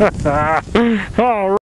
All right.